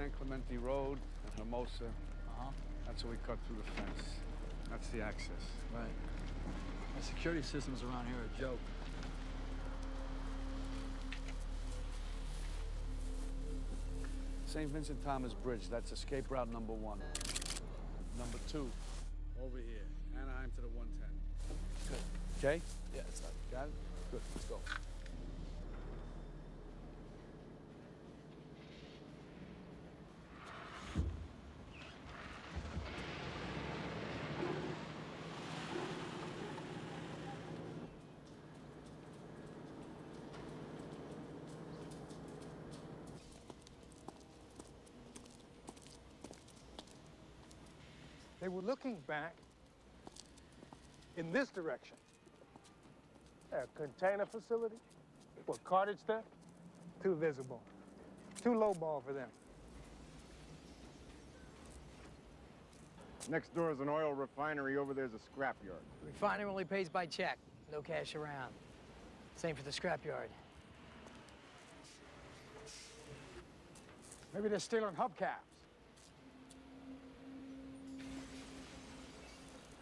San Clemente Road and Hermosa. Uh-huh. That's where we cut through the fence. That's the access. Right. The security systems around here are a joke. St. Vincent Thomas Bridge, that's escape route number one. Number two, over here, Anaheim to the 110. Good. Okay? Yeah, it's not. Got it? Good, let's go. They were looking back in this direction. A container facility? What, cartage theft? Too visible. Too low ball for them. Next door is an oil refinery. Over there's a scrapyard. Refinery only pays by check. No cash around. Same for the scrapyard. Maybe they're stealing hubcaps.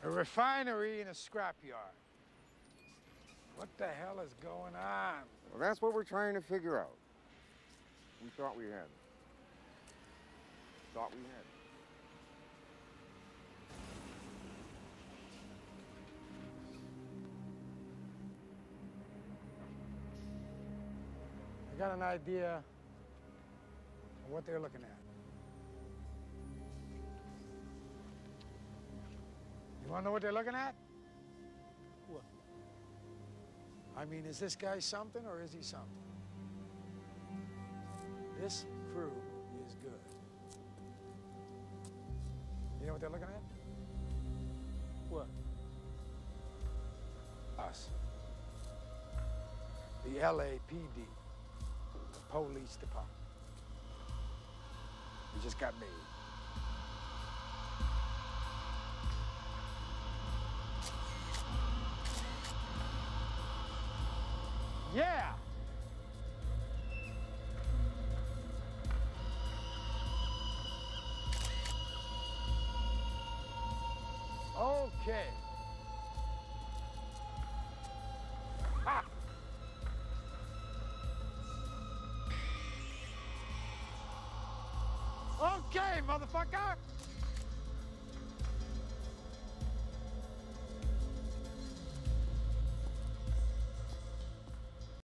A refinery and a scrapyard. What the hell is going on? Well, that's what we're trying to figure out. We thought we had. Thought we had. I got an idea of what they're looking at. You want to know what they're looking at? What? I mean, is this guy something or is he something? This crew is good. You know what they're looking at? What? Us. The LAPD, the police department. We just got made. Yeah! Okay. Ha! Okay, motherfucker!